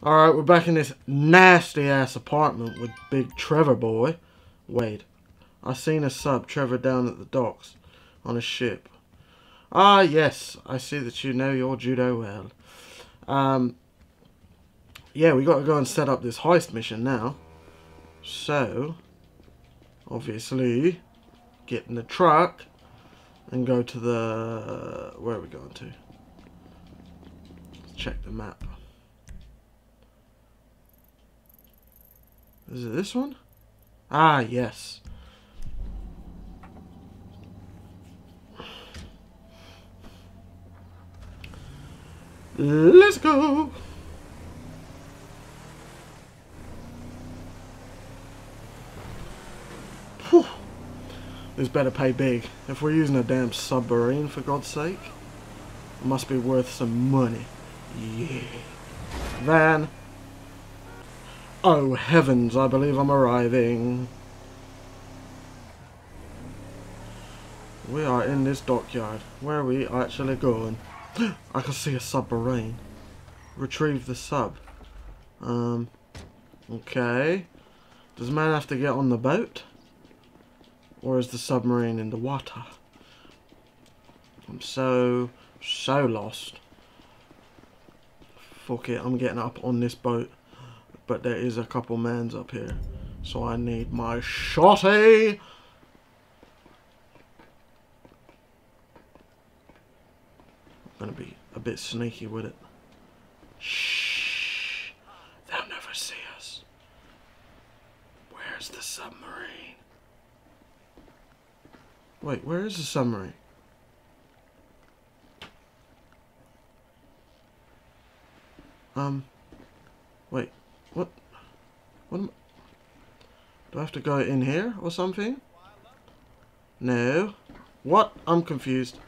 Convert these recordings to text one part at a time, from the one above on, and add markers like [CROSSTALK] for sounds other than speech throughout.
Alright, we're back in this nasty ass apartment with Big Trevor boy. Wait, I seen a sub Trevor down at the docks on a ship. Ah, yes, I see that you know your judo well. Um, yeah, we got to go and set up this heist mission now. So, obviously, get in the truck and go to the... Where are we going to? Let's check the map. Is it this one? Ah, yes. Let's go! Whew. This better pay big. If we're using a damn submarine, for God's sake. It must be worth some money. Yeah. Van. Oh heavens, I believe I'm arriving. We are in this dockyard. Where are we actually going? [GASPS] I can see a submarine. Retrieve the sub. Um, okay. Does man have to get on the boat? Or is the submarine in the water? I'm so, so lost. Fuck it, I'm getting up on this boat. But there is a couple mans up here. So I need my shotty! I'm gonna be a bit sneaky with it. Shh! They'll never see us. Where's the submarine? Wait, where is the submarine? Um, wait, what? What am Do I have to go in here or something? No. What? I'm confused.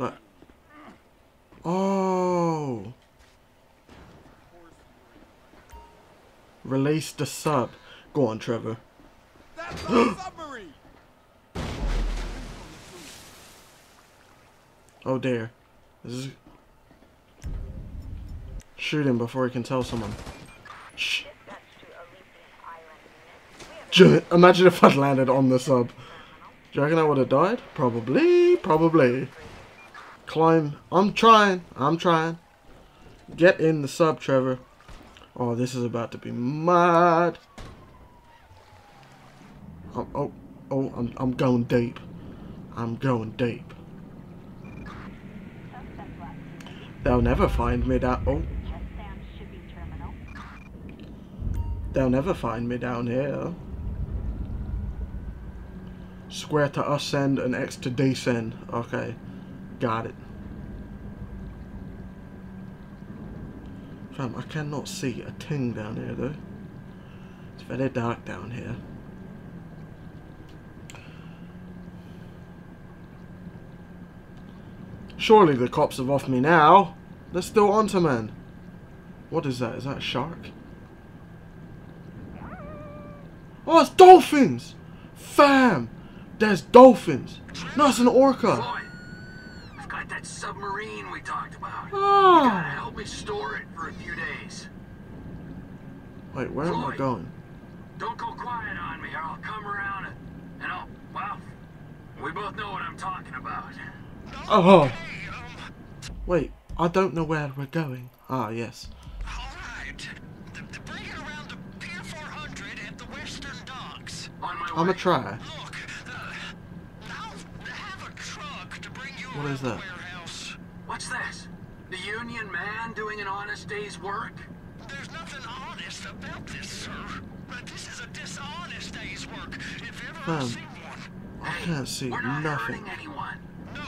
I... Oh. Release the sub. Go on, Trevor. That's [GASPS] our submarine! Oh dear. This is... Shoot him before he can tell someone. Shh. Imagine if I'd landed on the sub. Do you reckon I would have died? Probably, probably. Climb. I'm trying. I'm trying. Get in the sub, Trevor. Oh, this is about to be mad. Oh, oh, oh I'm, I'm going deep. I'm going deep. They'll never find me that. Oh, they'll never find me down here. Square to ascend and X to descend. Okay, got it. Fam, I cannot see a thing down here though. It's very dark down here. Surely the cops have off me now. They're still onto man. What is that? Is that a shark? Oh, it's dolphins! Fam! There's dolphins! No, it's an orca! Floyd, I've got that submarine we talked about. You Oh! gotta help me store it for a few days. Wait, where am I going? Don't go quiet on me or I'll come around and, and I'll, well, we both know what I'm talking about. Oh! Wait, I don't know where we're going. Ah, yes. Alright. Bring it around to Pier 400 at the Western Docks. On my I'm way. a try. Look, uh, I'll have a truck to bring you What around is the that? What's this? The union man doing an honest day's work? There's nothing honest about this, sir. But this is a dishonest day's work, if ever Fam, I've seen one. I can't see We're not nothing. hurting anyone. No,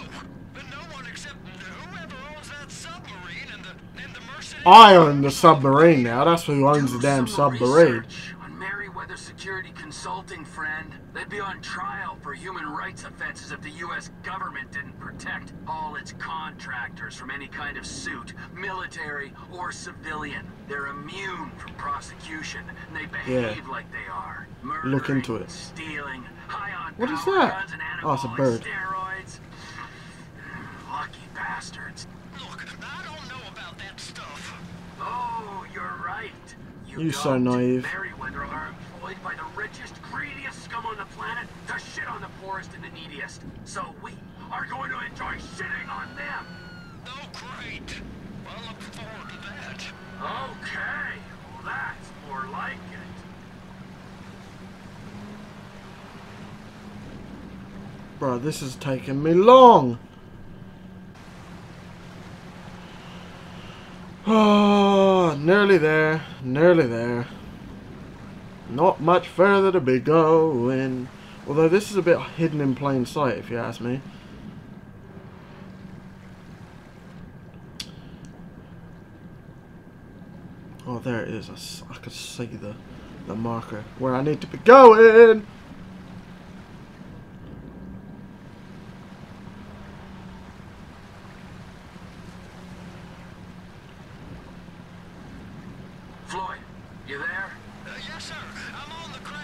but no one except whoever owns that submarine and the, and the mercenary... I own the submarine now. That's who owns the damn submarine. research cybersecurity consulting friend. They'd be on trial for human rights offenses if the U.S. government didn't protect all its contractors from any kind of suit, military or civilian. They're immune from prosecution, and they behave yeah. like they are. Murdering, Look into it. Stealing, what is that? Oh, it's a bird. Steroids. Lucky bastards. Look, I don't know about that stuff. Oh, you're right. You're so naive employed by the richest, greediest scum on the planet to shit on the poorest and the neediest. So we are going to enjoy shitting on them. Oh, great. I look forward to that. Okay, well that's more like it. Bro, this is taking me long. Oh, [SIGHS] nearly there, nearly there. Not much further to be going. Although this is a bit hidden in plain sight, if you ask me. Oh, there it is. I, can see the, the marker where I need to be going. Floyd, you there? I'm on the crane.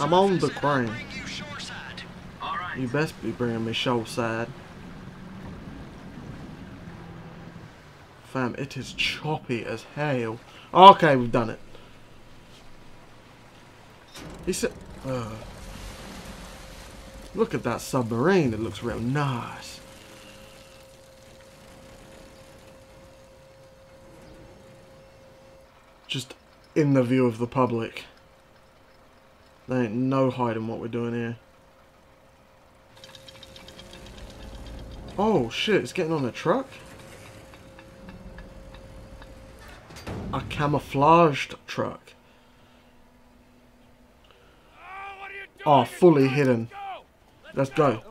I'm on the surface, and I'll crane. you shoreside. All right. You best be bringing me show side. Fam, it is choppy as hell. Okay, we've done it. He said, uh, look at that submarine. It looks real nice. Just in the view of the public. There ain't no hiding what we're doing here. Oh shit, it's getting on a truck? A camouflaged truck. Oh, what are you doing? You're fully hidden. Let's go. Okay,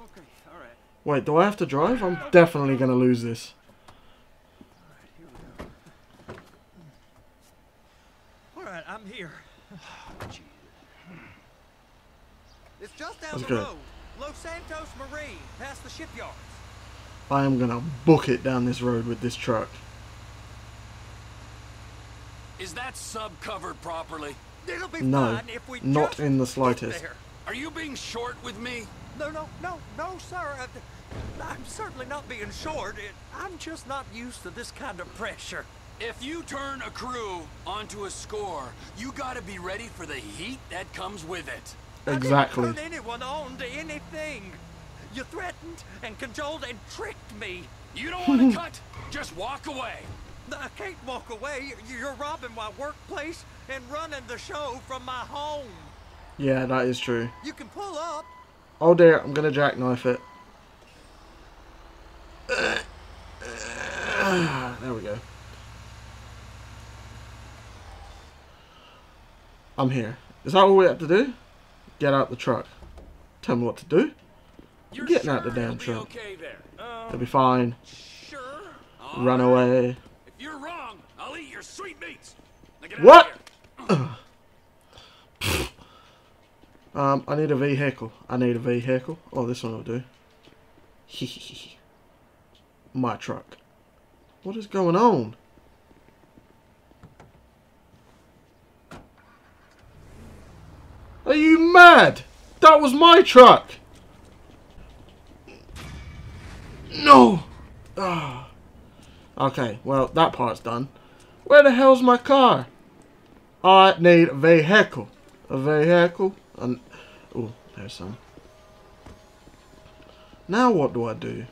all right. Wait, do I have to drive? I'm definitely gonna lose this. All right, I'm here. It's just down Let's the go. road. Los Santos Marine, past the shipyards. I am gonna book it down this road with this truck. Is that sub covered properly? It'll be No, fine if we not just in the slightest. Are you being short with me? No, no, no, no, sir. I, I'm certainly not being short. It, I'm just not used to this kind of pressure. If you turn a crew onto a score, you gotta be ready for the heat that comes with it. Exactly. I didn't turn anyone on to anything. You threatened and cajoled and tricked me. You don't want to [LAUGHS] cut? Just walk away. I can't walk away. You're robbing my workplace and running the show from my home. Yeah, that is true. You can pull up. Oh dear, I'm gonna jackknife it. [SIGHS] There we go. I'm here. Is that all we have to do? Get out the truck. Tell me what to do. You're getting out the damn be truck. okay there. It'll be fine. Sure. Run right. away. If you're wrong, I'll eat your sweet meats. Now get out What? [CLEARS THROAT] Um, I need a vehicle. I need a vehicle. Oh, this one will do. [LAUGHS] My truck. What is going on? Are you mad? That was my truck. No. Ah. Okay, well, that part's done. Where the hell's my car? I need a vehicle. A vehicle. And oh, there's some. Now what do I do?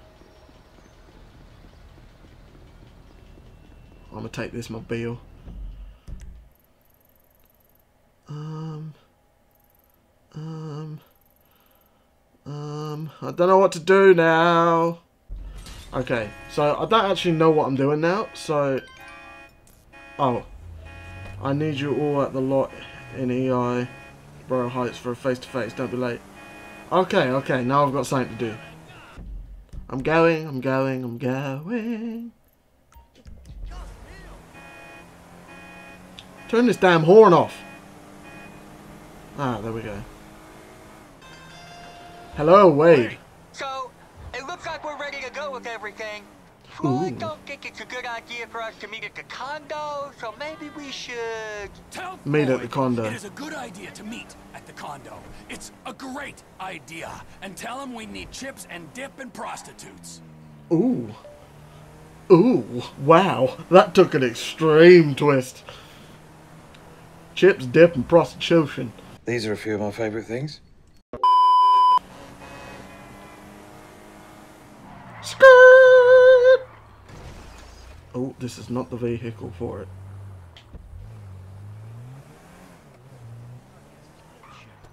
I'm gonna take this mobile. Um. Um. Um. I don't know what to do now. Okay, so I don't actually know what I'm doing now. So. Oh. I need you all at the lot in El Burro Heights for a face to face. Don't be late. Okay, okay. Now I've got something to do. I'm going. I'm going. I'm going. Turn this damn horn off. Ah, there we go. Hello, Wade. So, it looks like we're ready to go with everything. Ooh. Floyd don't think it's a good idea for us to meet at the condo, so maybe we should... Tell Meet at the condo. It is a good idea to meet at the condo. It's a great idea. And tell him we need chips and dip and prostitutes. Ooh. Ooh. Wow. That took an extreme twist. Chips, dip, and prostitution. These are a few of my favourite things. Oh, this is not the vehicle for it.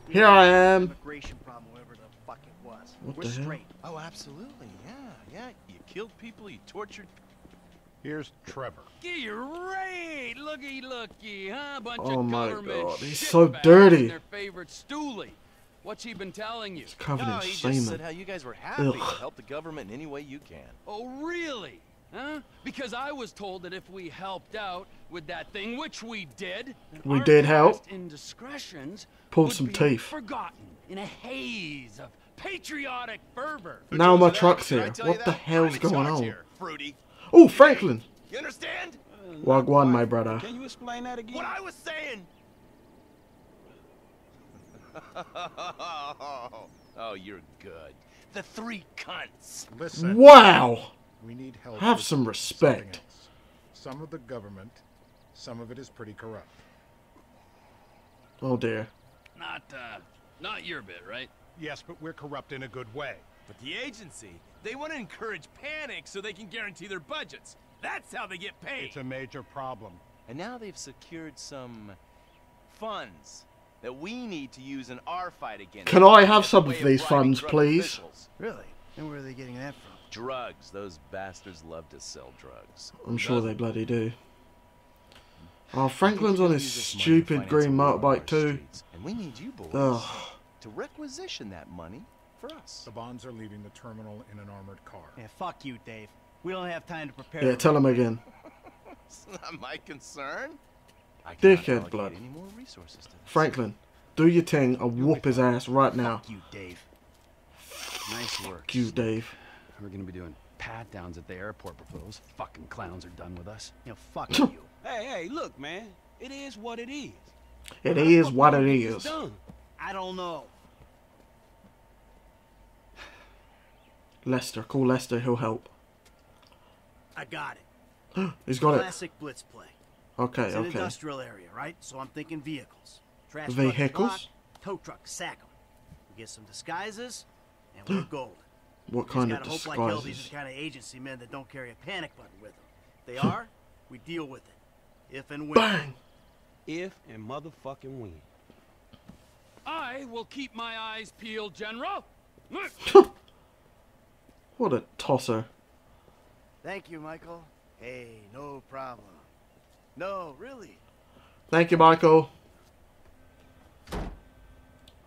Here I am. Immigration problem, whatever the fuck it was. What We're the hell? Oh, absolutely. Yeah, yeah. You killed people, you tortured. Here's Trevor. Great! Looky, looky, huh? Bunch Oh of my government God, he's so dirty. Their favorite stoolie. What's he been telling you? It's covered no, in he just said how you guys were happy Ugh. to help the government in any way you can. Oh, really? Huh? Because I was told that if we helped out with that thing, which we did, We our did help. past indiscretions Pulled some teeth. Forgotten in a haze of patriotic fervor. Now my truck's here. What the that? hell's I'm going on? Oh, Franklin! You understand? Wagwan, my brother. Can you explain that again? What I was saying. [LAUGHS] oh, you're good. The three cunts. Listen, Wow! We need help. Have some respect. Some of the government, some of it is pretty corrupt. Oh dear. Not, uh, not your bit, right? Yes, but we're corrupt in a good way. But the agency, they want to encourage panic so they can guarantee their budgets. That's how they get paid. It's a major problem. And now they've secured some funds that we need to use in our fight against. Can I have some of these funds, please? officials. Really? And where are they getting that from? Drugs. Those bastards love to sell drugs. I'm sure they bloody do. Oh, Franklin's on his use this money to stupid green a war on our motorbike too. streets, And we need you boys Ugh. to requisition that money for us. The bonds are leaving the terminal in an armored car. Yeah, fuck you, Dave. We don't have time to prepare. Yeah, tell him again. [LAUGHS] It's not my concern. I cannot Dickhead allocate blood. Any more resources to. Franklin, do your thing. I'll whoop his ass right now. Fuck you, Dave. Nice work. Fuck you, Dave. We're gonna be doing pat downs at the airport before those fucking clowns are done with us. You know, fuck [LAUGHS] you. Hey, hey, look, man. It is what it is. It How is what we it gonna get this is. done? I don't know. Lester, call Lester. He'll help. I got it. [GASPS] He's got it. Classic blitz play. Okay, It's an okay. industrial area, right? So I'm thinking vehicles. Trash Vehicles? Truck, tow truck, sack 'em. We get some disguises, and we're [GASPS] golden. What Just kind of gotta hope like hell these are disguises? the kind of agency men that don't carry a panic button with them. If they are, we deal with it. If and when. Bang! If and motherfucking when. I will keep my eyes peeled, General. What a tosser. Thank you, Michael. Hey, no problem. No, really. Thank you, Michael.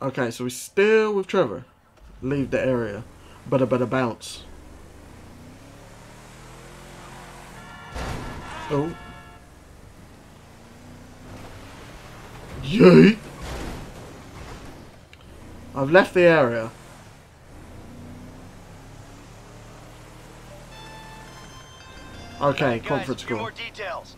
Okay, so we're still with Trevor. Leave the area. Better, better bounce. Oh. Yay! I've left the area. Okay, Guys, conference a call. more details.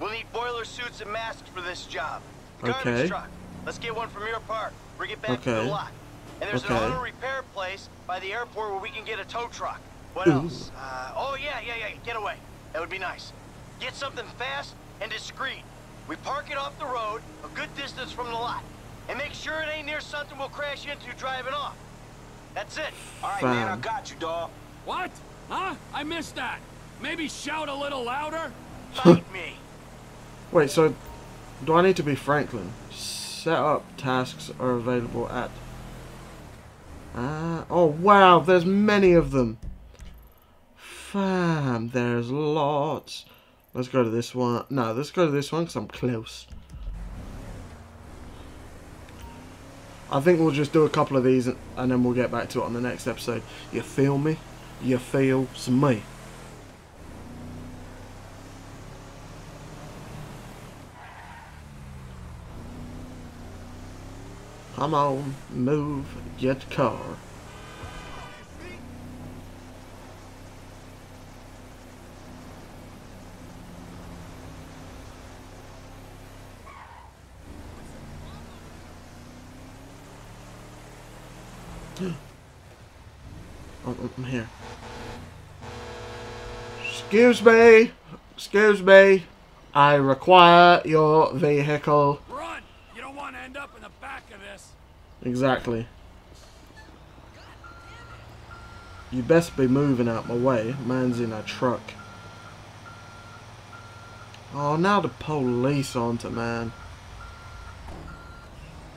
We'll need boiler suits and masks for this job. Okay. Garbage truck. Let's get one from your park. Bring it back to the lot. And there's Okay. an auto repair place by the airport where we can get a tow truck. What Ooh. else? Uh, oh yeah, yeah, yeah. Get away. That would be nice. Get something fast and discreet. We park it off the road, a good distance from the lot, and make sure it ain't near something we'll crash into driving off. That's it. All right, Fam. man, I got you, dawg. What? Huh? I missed that. Maybe shout a little louder. [LAUGHS] Fight me. Wait, so do I need to be Franklin? Set up tasks are available at. Ah, oh wow, there's many of them. Fam, there's lots. Let's go to this one. No, let's go to this one because I'm close. I think we'll just do a couple of these and, and then we'll get back to it on the next episode. You feel me? You feel me? Come on, move, get car. [GASPS] Oh, I'm here. Excuse me. Excuse me. I require your vehicle. Right of this. Exactly. You best be moving out my way. Man's in a truck. Oh, now the police onto man.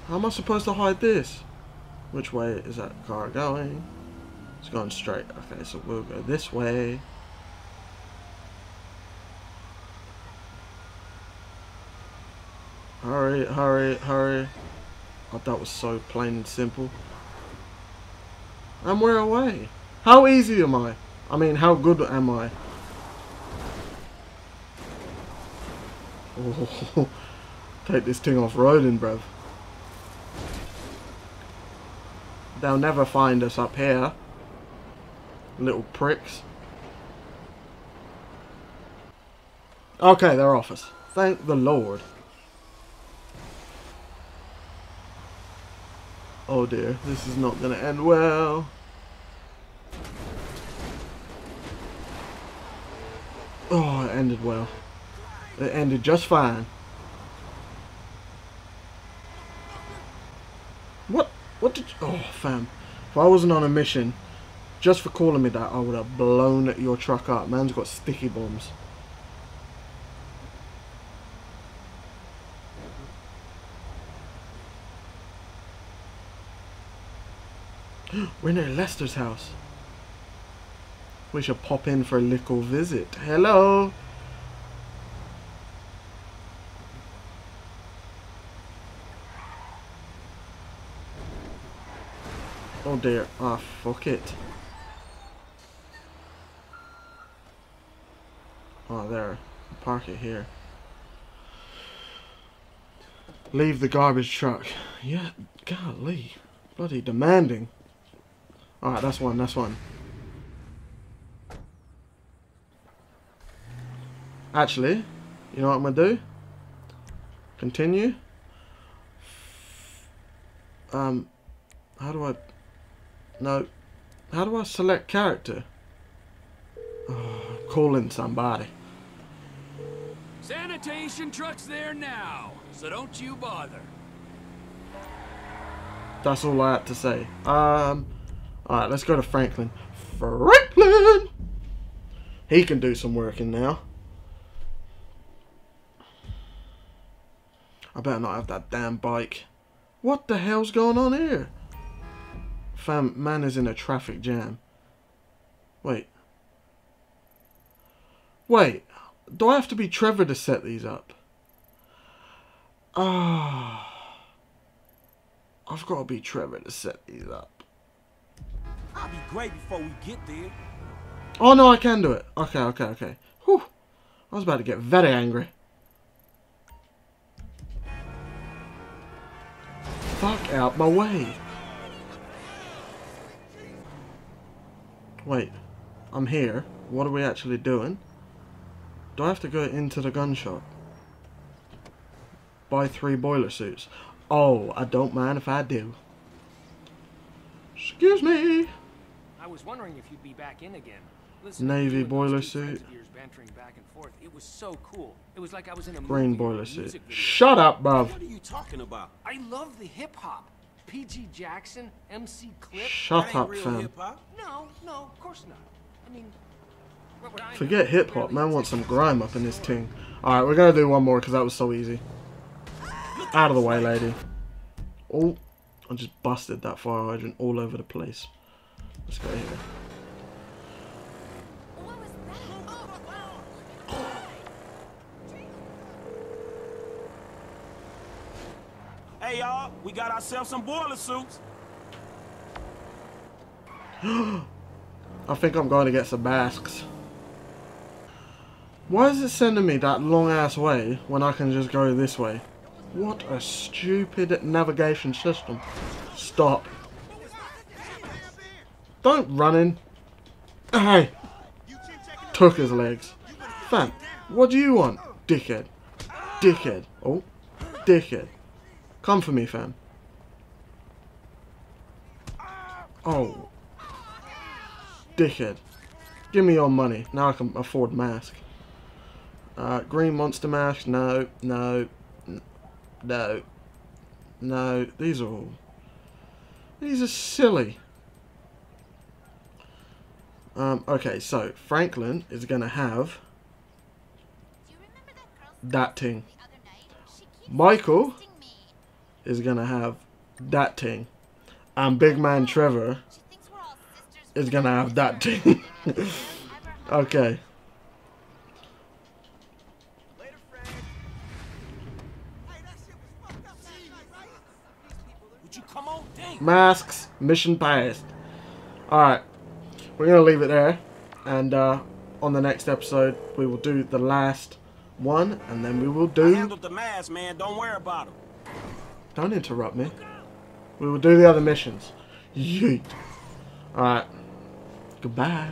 How am I supposed to hide this? Which way is that car going? It's going straight. Okay, so we'll go this way. Hurry, hurry, hurry. That was so plain and simple. And we're away. How easy am I? I mean, how good am I? Oh, [LAUGHS] take this thing off-roading, bruv. They'll never find us up here. Little pricks. Okay, they're off us. Thank the Lord. Oh dear, this is not going to end well. Oh, it ended well. It ended just fine. What? What did you... Oh, fam. If I wasn't on a mission, just for calling me that, I would have blown your truck up. Man's got sticky bombs. We're near Lester's house. We should pop in for a little visit. Hello! Oh dear. Ah, fuck it. Oh, there. Park it here. Leave the garbage truck. Yeah, golly. Bloody demanding. Alright, that's one, that's one. Actually, you know what I'm going to do? Continue. Um, how do I... No. How do I select character? Oh, [SIGHS] calling somebody. Sanitation truck's there now, so don't you bother. That's all I had to say. Um, alright, let's go to Franklin. Franklin! He can do some working now. I better not have that damn bike. What the hell's going on here? Fam, man is in a traffic jam. Wait. Wait. Do I have to be Trevor to set these up? Ah. Oh, I've got to be Trevor to set these up. Be great before we get there. Oh no, I can do it. Okay, okay, okay. Whew. I was about to get very angry. Fuck out my way. Wait, I'm here. What are we actually doing? Do I have to go into the gun shop? Buy three boiler suits. Oh, I don't mind if I do. Excuse me. I was wondering if you'd be back in again. Listen, Navy boiler suit. bantering back and forth. It was so cool. It was like I was in a Green movie or a boiler suit. Shut up, bruv. What are you talking about? I love the hip hop. PG Jackson, MC Clip. Shut up, fam. No, no, of course not. I mean, what would I know? Forget hip hop, man. Want some grime up in this thing. Alright, we're gonna do one more because that was so easy. Out of the way, lady. Oh, I just busted that fire hydrant all over the place. Let's go here. Hey y'all, we got ourselves some boiler suits. [GASPS] I think I'm going to get some masks. Why is it sending me that long ass way when I can just go this way? What a stupid navigation system. Stop. Don't run in. Hey. Took his legs. Fam, what do you want? Dickhead. Dickhead. Oh. Dickhead. Come for me, fam. Oh. Dickhead. Give me your money. Now I can afford mask. Uh, green monster mask. No. No. No. No, these are all... These are silly. Um, okay, so Franklin is going to have that thing. Michael is going to have that thing. And big man Trevor is going to have that thing. [LAUGHS] okay. Masks, mission passed. Alright, we're going to leave it there. And uh, on the next episode, we will do the last one. And then we will I do... handled the mask, man. Don't worry about him. Don't interrupt me. We will do the other missions. Yeet. Alright. Goodbye.